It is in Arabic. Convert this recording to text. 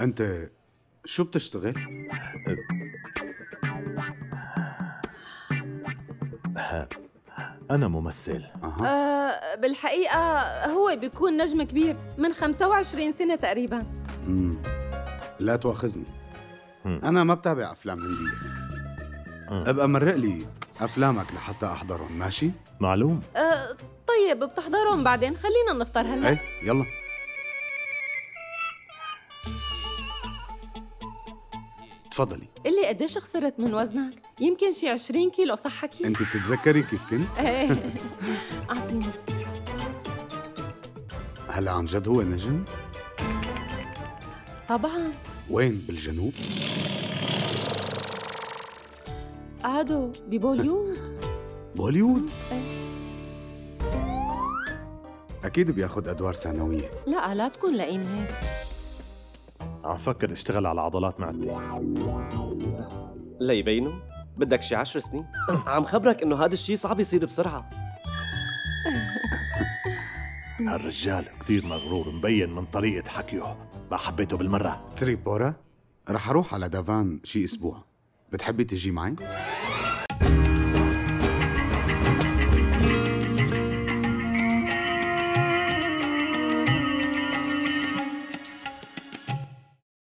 أنت شو بتشتغل؟ أنا ممثل أها آه بالحقيقة هو بيكون نجم كبير من 25 سنة تقريبا مم. لا تواخذني مم. أنا ما بتابع أفلام هندية مم. أبقى مرق لي أفلامك لحتى أحضرهم ماشي؟ معلوم آه طيب بتحضرهم بعدين خلينا نفطر هلا إيه يلا تفضلي قلي قديش خسرت من وزنك يمكن شي 20 كيلو صح حكي أنت بتتذكري كيف كنت؟ إيه أعطيني هلا عن جد هو نجم؟ طبعا وين بالجنوب؟ قعدوا ببوليود بوليوود؟ إيه. أكيد بياخد أدوار ثانوية لا لا تكون لئيم هيك عم فكر أشتغل على عضلات معدتي ليبينوا بدك شي عشر سنين. عم خبرك إنه هذا الشيء صعب يصير بسرعة. هالرجال كتير مغرور مبين من طريقة حكيه. ما حبيته بالمرة. تريبورا رح أروح على دافان شي أسبوع. بتحبي تيجي معي؟